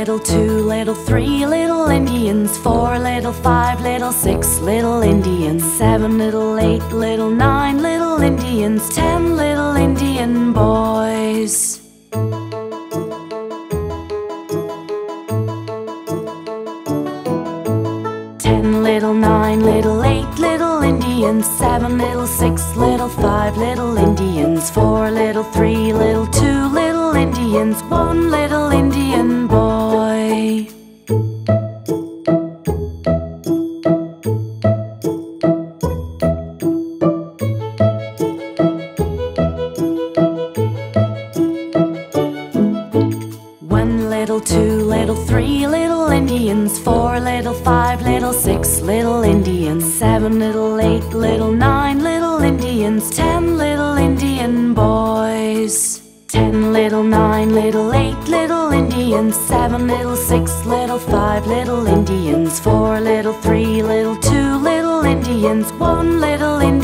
little two, little three, little Indians, four little, five little, six little Indians, seven little, eight little, nine little Indians, ten little Indian boys. Ten little, nine little, eight little Indians, seven little, six little, five little Indians, four little, three little, two little Indians, one little Indian boy. One little, two little, three little Indians, four little, five little, six little Indians, seven little, eight little, nine little Indians, ten little Indian boys. Ten little, nine little, eight little Indians, seven little, six little, five little Indians, four little, three little, two little Indians, one little Indian